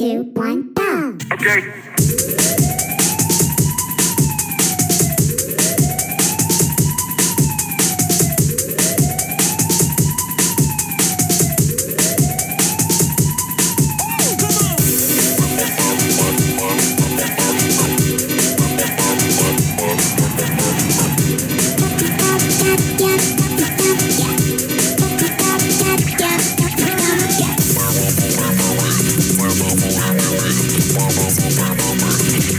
two, one, go! Okay.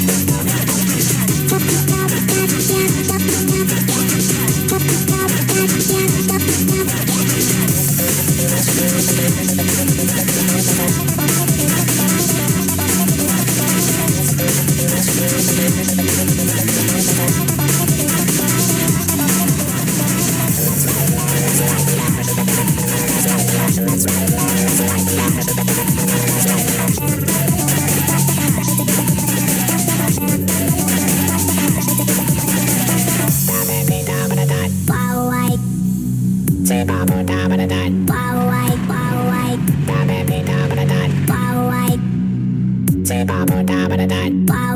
Yeah. Bye.